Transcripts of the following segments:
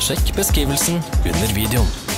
Sjekk beskrivelsen under videoen.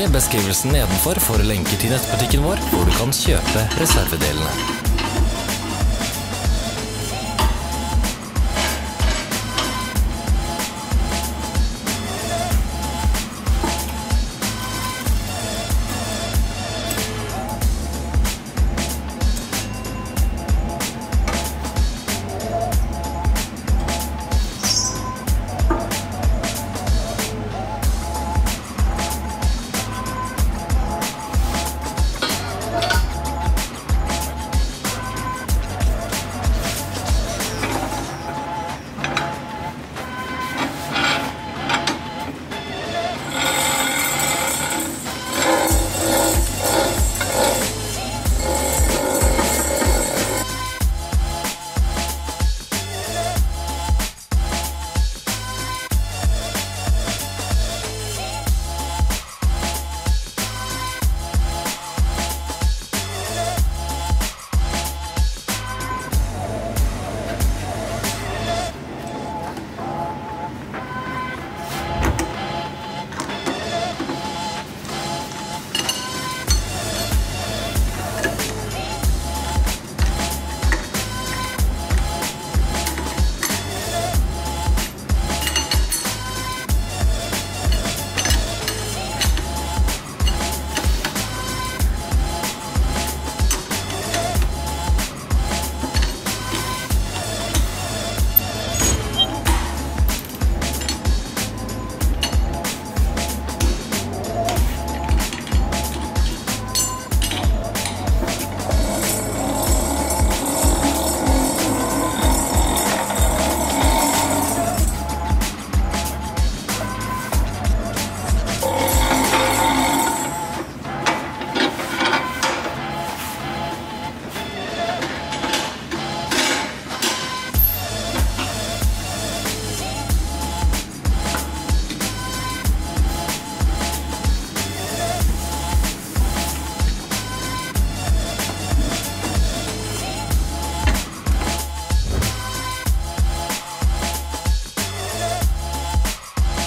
Se beskrivelsen nedenfor for lenker til nettbutikken vår, hvor du kan kjøpe reservedelene.